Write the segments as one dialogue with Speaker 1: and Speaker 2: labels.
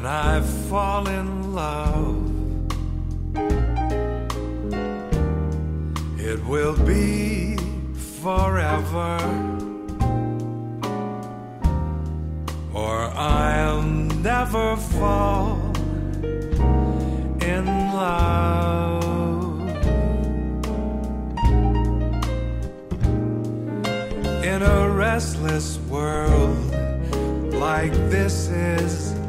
Speaker 1: when I fall in love. It will be forever, or I'll never fall in love. In a restless world like this is,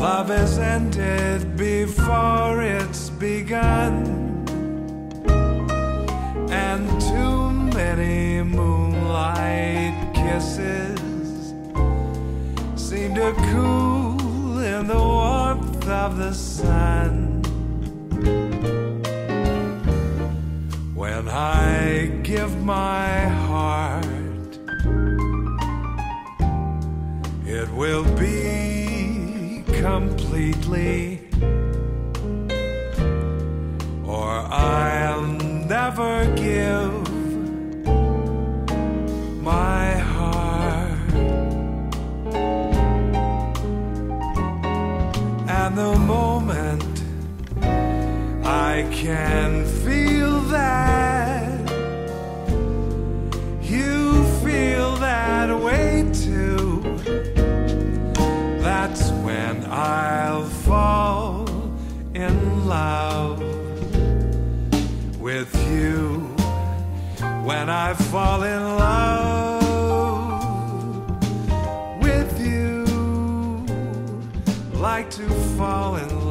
Speaker 1: love is ended before it's begun and too many moonlight kisses seem to cool in the warmth of the sun. When I give my heart, it will be completely or I'll never give my heart. And the moment I can feel I fall in love with you. Like to fall in love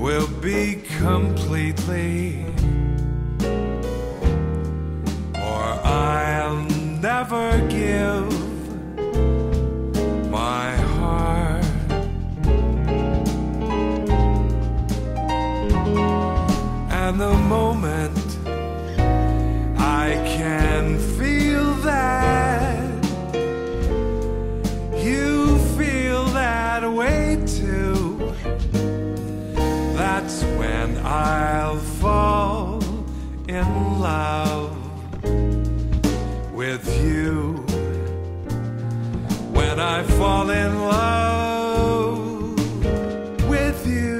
Speaker 1: will be completely, or I'll never give my heart. And the moment I can feel and I'll fall in love with you. When I fall in love with you.